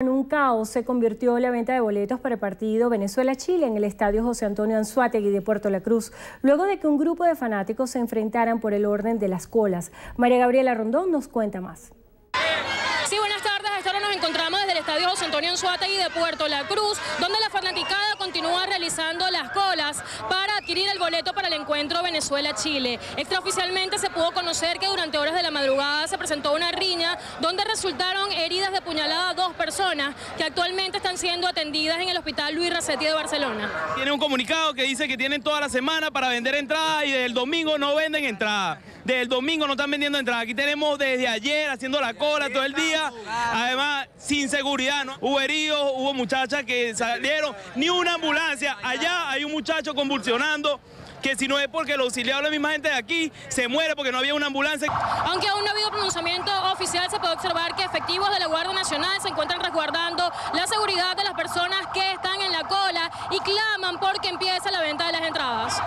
En un caos se convirtió la venta de boletos para el partido Venezuela-Chile en el estadio José Antonio Anzuategui de Puerto La Cruz, luego de que un grupo de fanáticos se enfrentaran por el orden de las colas. María Gabriela Rondón nos cuenta más. Nos encontramos desde el estadio José Antonio Anzuategui de Puerto La Cruz, donde la fanaticada continúa realizando las colas para adquirir el boleto para el encuentro Venezuela-Chile. Extraoficialmente se pudo conocer que durante horas de la madrugada se presentó una riña donde resultaron heridas de puñalada dos personas que actualmente están siendo atendidas en el hospital Luis Racetti de Barcelona. Tiene un comunicado que dice que tienen toda la semana para vender entradas y desde el domingo no venden entradas. Desde el domingo no están vendiendo entradas. Aquí tenemos desde ayer haciendo la cola todo el día. Además, sin seguridad, ¿no? Hubo heridos, hubo muchachas que salieron, ni una ambulancia. Allá hay un muchacho convulsionando que si no es porque lo auxiliaron la misma gente de aquí, se muere porque no había una ambulancia. Aunque aún no ha habido pronunciamiento oficial, se puede observar que efectivos de la Guardia Nacional se encuentran resguardando la seguridad de las personas que están en la cola y claman porque empiece la venta de las entradas.